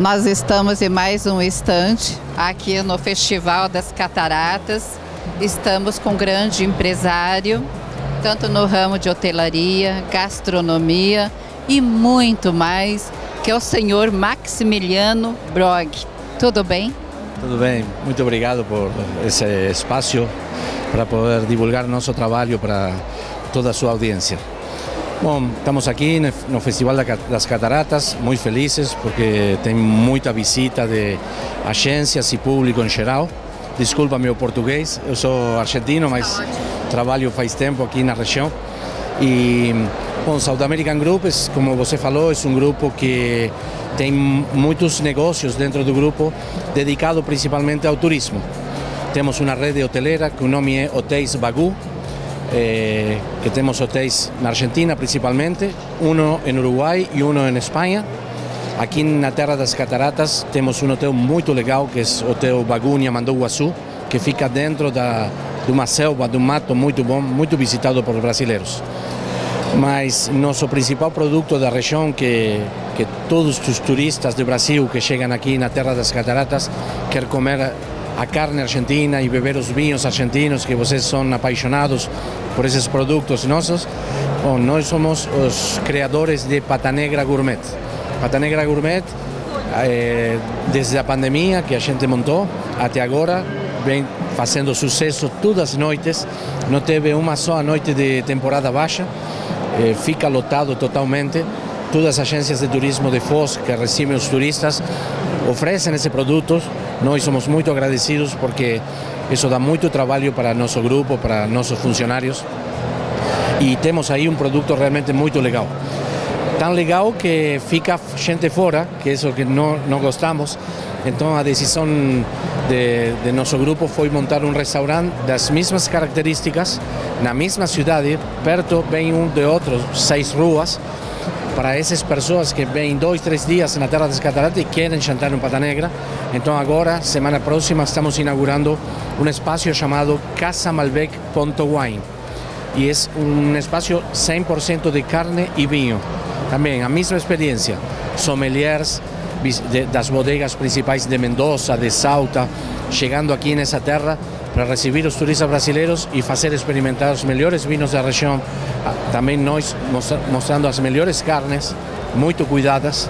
Nós estamos em mais um estande aqui no Festival das Cataratas. Estamos com um grande empresário, tanto no ramo de hotelaria, gastronomia e muito mais, que é o senhor Maximiliano Brog. Tudo bem? Tudo bem, muito obrigado por esse espaço para poder divulgar nosso trabalho para toda a sua audiência. Bom, estamos aqui no Festival das Cataratas, muito felizes porque tem muita visita de agências e público em geral. Desculpa meu português, eu sou argentino, mas trabalho faz tempo aqui na região. E, bom, South American Group, como você falou, é um grupo que tem muitos negócios dentro do grupo dedicado principalmente ao turismo. Temos uma rede hoteleira que o nome é Hotéis Bagu, eh, que tenemos hotéis en Argentina principalmente, uno en Uruguay y uno en España. Aquí en la Terra das Cataratas temos um hotel muito legal que é o Hotel Bagunia Manduguaçu, que fica dentro da, de uma selva, de um mato muito bom, muito visitado por brasileiros. Mas nosso principal produto da região, que, que todos os turistas do Brasil que chegam aqui na Terra das Cataratas querem comer a carne argentina e beber os vinhos argentinos, que vocês são apaixonados por esses produtos nossos. Bom, nós somos os criadores de Pata Negra Gourmet. Pata Negra Gourmet, eh, desde a pandemia que a gente montou até agora, vem fazendo sucesso todas as noites, não teve uma só noite de temporada baixa, eh, fica lotado totalmente. Todas as agências de turismo de Foz que recebem os turistas oferecem esse produto nós somos muito agradecidos porque isso dá muito trabalho para nosso grupo, para nossos funcionários e temos aí um produto realmente muito legal. Tão legal que fica gente fora, que é isso que não, não gostamos. Então a decisão de, de nosso grupo foi montar um restaurante das mesmas características, na mesma cidade, perto bem um de outro, seis ruas, para essas pessoas que vêm dois, três dias na Terra das Cataratas e querem jantar no Pata Negra. Então agora, semana próxima, estamos inaugurando um espaço chamado Casa Malbec.wine. E é um espaço 100% de carne e vinho. Também a mesma experiência. Sommeliers das bodegas principais de Mendoza, de Salta, chegando aqui nessa terra para receber os turistas brasileiros e fazer experimentar os melhores vinhos da região. Também nós mostrando as melhores carnes, muito cuidadas,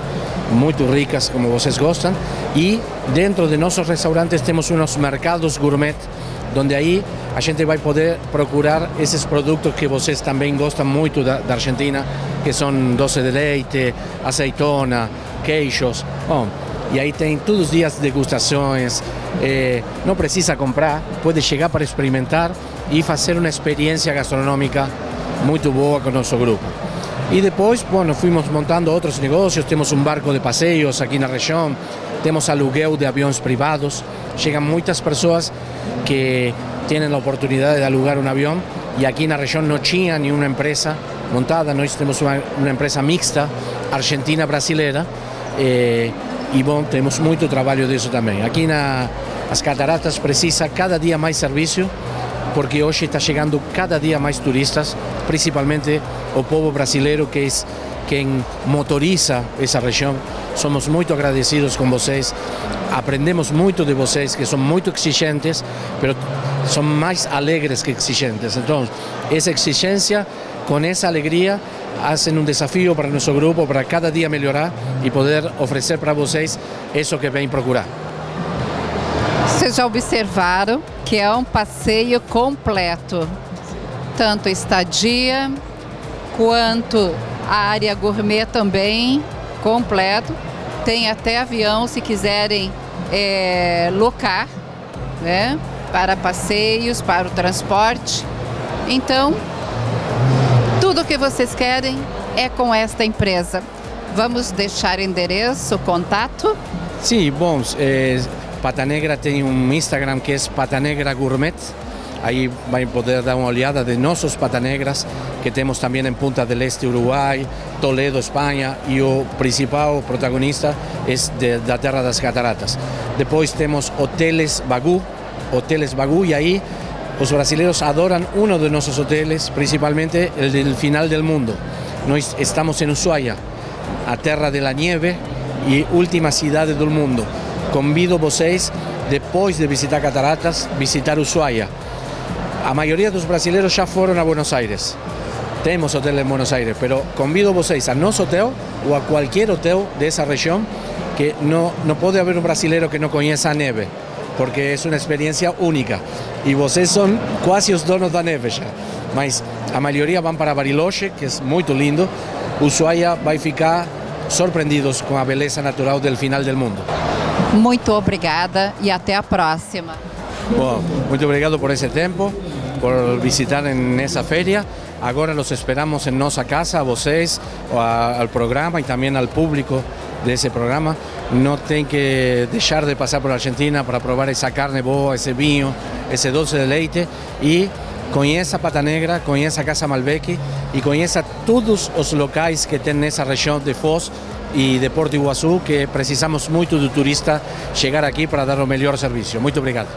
muito ricas, como vocês gostam. E dentro de nossos restaurantes temos uns mercados gourmet, onde aí a gente vai poder procurar esses produtos que vocês também gostam muito da, da Argentina, que são doce de leite, azeitona, queijos. Bom, e aí tem todos os dias degustações, eh, não precisa comprar, pode chegar para experimentar e fazer uma experiência gastronômica muito boa com o nosso grupo. E depois, bueno, fomos montando outros negócios, temos um barco de passeios aqui na região, temos aluguel de aviões privados, chegam muitas pessoas que têm a oportunidade de alugar um avião e aqui na região não tinha nenhuma empresa montada, nós temos uma, uma empresa mixta, argentina-brasileira, eh, e bom, temos muito trabalho disso também. Aqui na as cataratas precisa cada dia mais serviço, porque hoje está chegando cada dia mais turistas, principalmente o povo brasileiro que é quem motoriza essa região. Somos muito agradecidos com vocês, aprendemos muito de vocês, que são muito exigentes, mas são mais alegres que exigentes. Então, essa exigência, com essa alegria, fazem um desafio para nosso grupo para cada dia melhorar e poder oferecer para vocês isso que vem procurar. Vocês já observaram que é um passeio completo, tanto estadia quanto a área gourmet também completo. Tem até avião se quiserem é, locar, né, para passeios, para o transporte. Então, tudo o que vocês querem é com esta empresa. Vamos deixar endereço, contato? Sim, bom, é, Pata Negra tem um Instagram que é Pata Negra Gourmet. Aí vai poder dar uma olhada de nossos Pata Negras, que temos também em Punta del Este, Uruguai, Toledo, Espanha, e o principal protagonista é de, da Terra das Cataratas. Depois temos Hoteles Bagu, Hoteles Bagu, e aí os brasileiros adoram um de nossos hotéis, principalmente o do final do mundo. Nós estamos em Ushuaia, a terra da neve, e última cidade do mundo. Convido vocês, depois de visitar Cataratas, visitar Ushuaia. A maioria dos brasileiros já foram a Buenos Aires. Temos hotel em Buenos Aires, mas convido vocês a nosso hotel ou a qualquer hotel dessa região que não, não pode haver um brasileiro que não conheça a neve, porque é uma experiência única. E vocês são quase os donos da neve já. Mas a maioria vão para Bariloche, que é muito lindo. Ushuaia vai ficar surpreendidos com a beleza natural do final do mundo. Muito obrigada e até a próxima. Bom, muito obrigado por esse tempo, por visitar nessa feira. Agora los esperamos en nossa casa, a vocês, ao programa e também ao público desse programa. Não tem que deixar de passar por Argentina para provar essa carne boa, esse vinho, esse doce de leite e conheça Pata Negra, conheça a Casa Malbec e conheça todos os locais que tem nessa região de Foz e de Porto Iguaçu, que precisamos muito do turista chegar aqui para dar o melhor serviço. Muito obrigado.